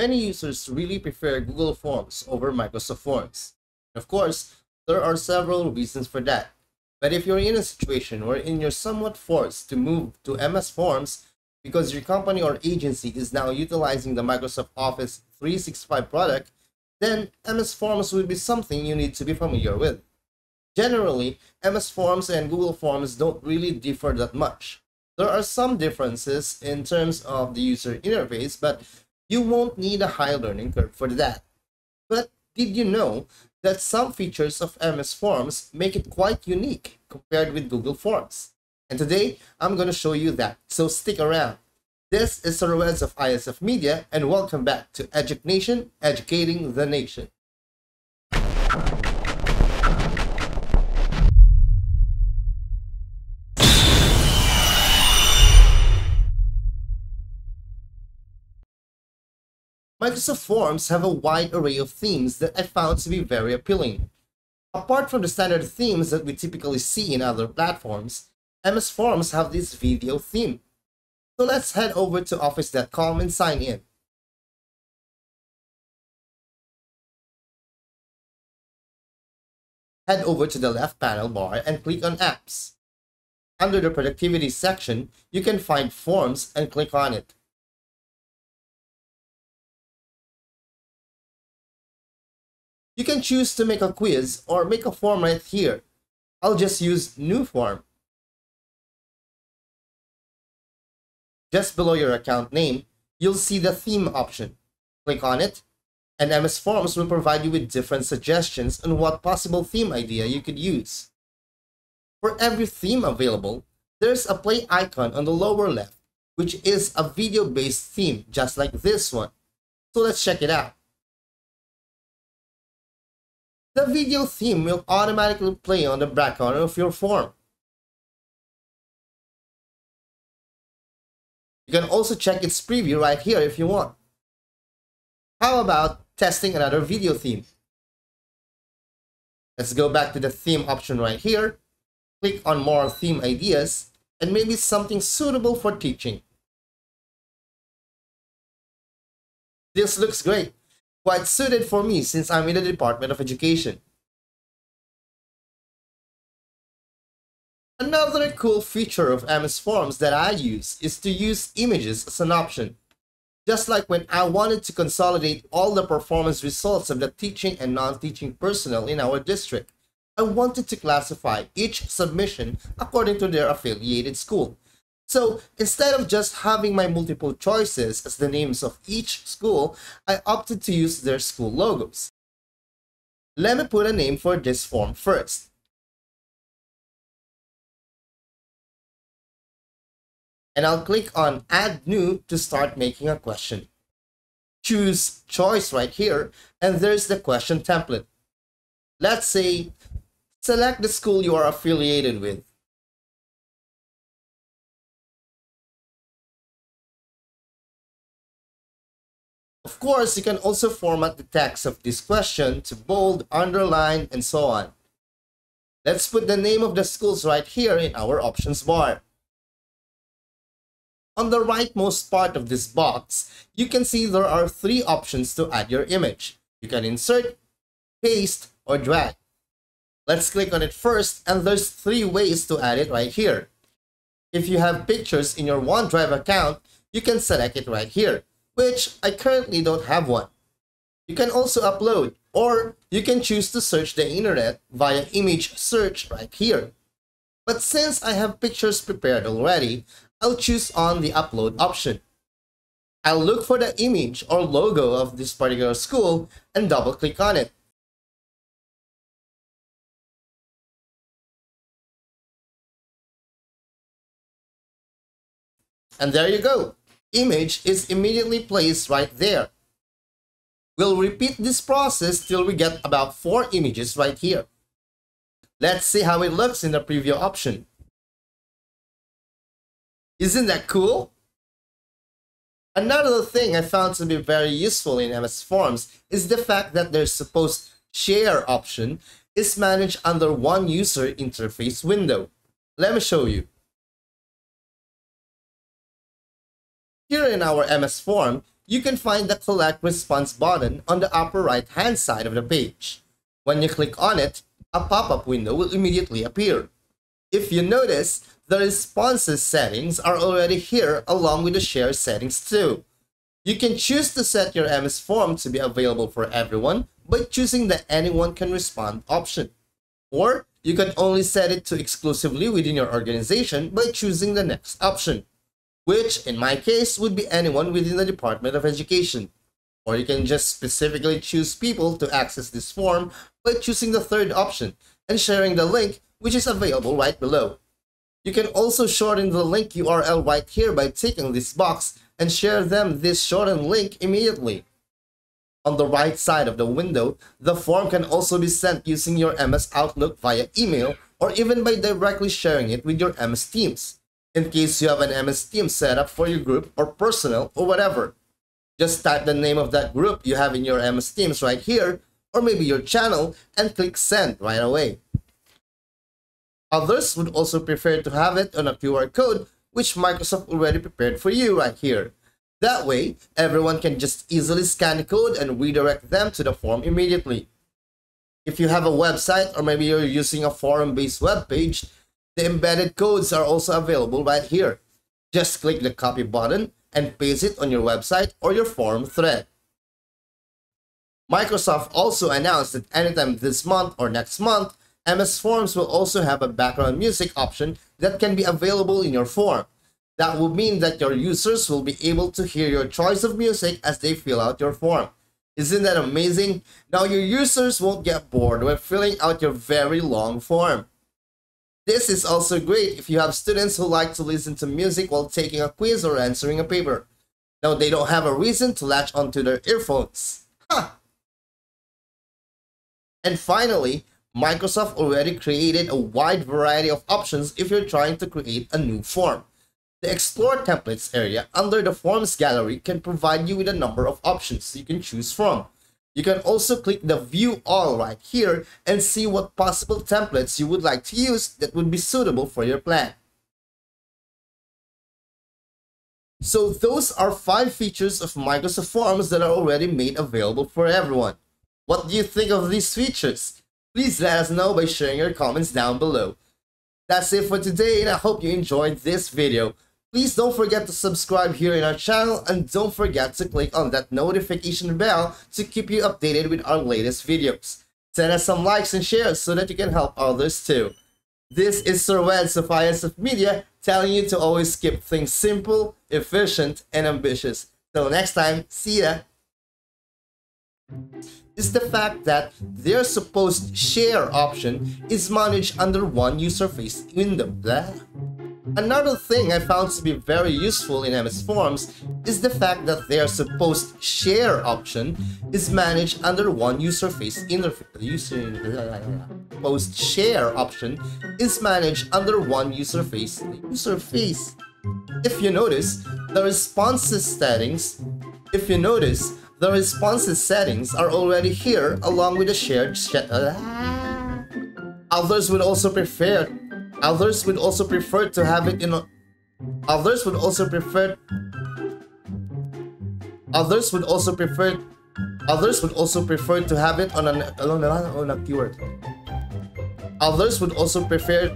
many users really prefer Google Forms over Microsoft Forms. Of course, there are several reasons for that. But if you're in a situation wherein you're somewhat forced to move to MS Forms because your company or agency is now utilizing the Microsoft Office 365 product, then MS Forms will be something you need to be familiar with. Generally, MS Forms and Google Forms don't really differ that much. There are some differences in terms of the user interface, but you won't need a high learning curve for that. But did you know that some features of MS Forms make it quite unique compared with Google Forms? And today, I'm going to show you that, so stick around. This is Weds of ISF Media, and welcome back to Educ Nation, educating the nation. Microsoft Forms have a wide array of themes that I found to be very appealing. Apart from the standard themes that we typically see in other platforms, MS Forms have this video theme. So let's head over to office.com and sign in. Head over to the left panel bar and click on Apps. Under the Productivity section, you can find Forms and click on it. You can choose to make a quiz or make a form right here. I'll just use new form. Just below your account name, you'll see the theme option. Click on it, and MS Forms will provide you with different suggestions on what possible theme idea you could use. For every theme available, there's a play icon on the lower left, which is a video-based theme just like this one. So let's check it out. The video theme will automatically play on the background of your form. You can also check its preview right here if you want. How about testing another video theme? Let's go back to the theme option right here. Click on more theme ideas and maybe something suitable for teaching. This looks great quite suited for me since I'm in the Department of Education. Another cool feature of MS Forms that I use is to use images as an option. Just like when I wanted to consolidate all the performance results of the teaching and non-teaching personnel in our district, I wanted to classify each submission according to their affiliated school. So instead of just having my multiple choices as the names of each school, I opted to use their school logos. Let me put a name for this form first. And I'll click on add new to start making a question. Choose choice right here and there's the question template. Let's say select the school you are affiliated with. Of course, you can also format the text of this question to bold, underline, and so on. Let's put the name of the schools right here in our options bar. On the rightmost part of this box, you can see there are three options to add your image. You can insert, paste, or drag. Let's click on it first, and there's three ways to add it right here. If you have pictures in your OneDrive account, you can select it right here which I currently don't have one. You can also upload, or you can choose to search the internet via image search right here. But since I have pictures prepared already, I'll choose on the upload option. I'll look for the image or logo of this particular school and double click on it. And there you go image is immediately placed right there. We'll repeat this process till we get about four images right here. Let's see how it looks in the preview option. Isn't that cool? Another thing I found to be very useful in MS Forms is the fact that their supposed share option is managed under one user interface window. Let me show you. Here in our MS form, you can find the Collect Response button on the upper right hand side of the page. When you click on it, a pop-up window will immediately appear. If you notice, the responses settings are already here along with the share settings too. You can choose to set your MS form to be available for everyone by choosing the anyone can respond option. Or you can only set it to exclusively within your organization by choosing the next option, which in my case would be anyone within the Department of Education. Or you can just specifically choose people to access this form by choosing the third option and sharing the link which is available right below. You can also shorten the link URL right here by ticking this box and share them this shortened link immediately. On the right side of the window, the form can also be sent using your MS Outlook via email or even by directly sharing it with your MS Teams, in case you have an MS Team set up for your group or personal or whatever. Just type the name of that group you have in your MS Teams right here, or maybe your channel, and click send right away. Others would also prefer to have it on a QR code, which Microsoft already prepared for you right here. That way, everyone can just easily scan the code and redirect them to the form immediately. If you have a website or maybe you're using a forum-based web page, the embedded codes are also available right here. Just click the copy button and paste it on your website or your forum thread. Microsoft also announced that anytime this month or next month, MS Forms will also have a background music option that can be available in your form. That will mean that your users will be able to hear your choice of music as they fill out your form. Isn't that amazing? Now your users won't get bored when filling out your very long form. This is also great if you have students who like to listen to music while taking a quiz or answering a paper. Now they don't have a reason to latch onto their earphones. Huh. And finally, Microsoft already created a wide variety of options if you're trying to create a new form. The Explore Templates area under the Forms gallery can provide you with a number of options you can choose from. You can also click the View All right here and see what possible templates you would like to use that would be suitable for your plan. So those are 5 features of Microsoft Forms that are already made available for everyone. What do you think of these features? Please let us know by sharing your comments down below. That's it for today and I hope you enjoyed this video. Please don't forget to subscribe here in our channel and don't forget to click on that notification bell to keep you updated with our latest videos. Send us some likes and shares so that you can help others too. This is Sir Weds of ISF Media telling you to always keep things simple, efficient, and ambitious. Till next time, see ya! is the fact that their supposed share option is managed under one user face window. Blah. Another thing I found to be very useful in MS Forms is the fact that their supposed share option is managed under one user face interface. User post share option is managed under one user face user face. If you notice, the responses settings, if you notice, the responses settings are already here along with the shared chat. Ah. Others would also prefer Others would also prefer to have it in a... Others would also prefer... Others would also prefer... Others would also prefer to have it on an... On a keyword. Others would also prefer